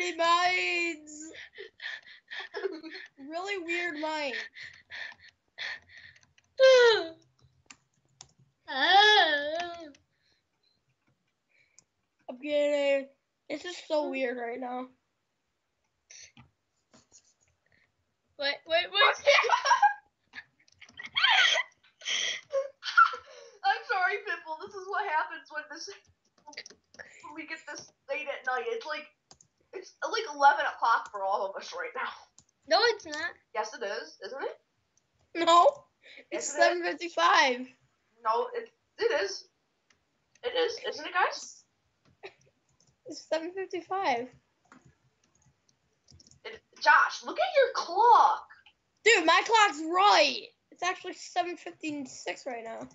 Dirty minds. Really weird mind. I'm getting. This is so weird right now. Wait, wait, wait. I'm sorry, Pimple. This is what happens when this when we get this late at night. It's like like eleven o'clock for all of us right now. No, it's not. Yes, it is, isn't it? No, it's Yes, it is. seven fifty-five. No, it it is. It is, isn't it, guys? It's seven fifty-five. It, Josh, look at your clock. Dude, my clock's right. It's actually seven fifty-six right now.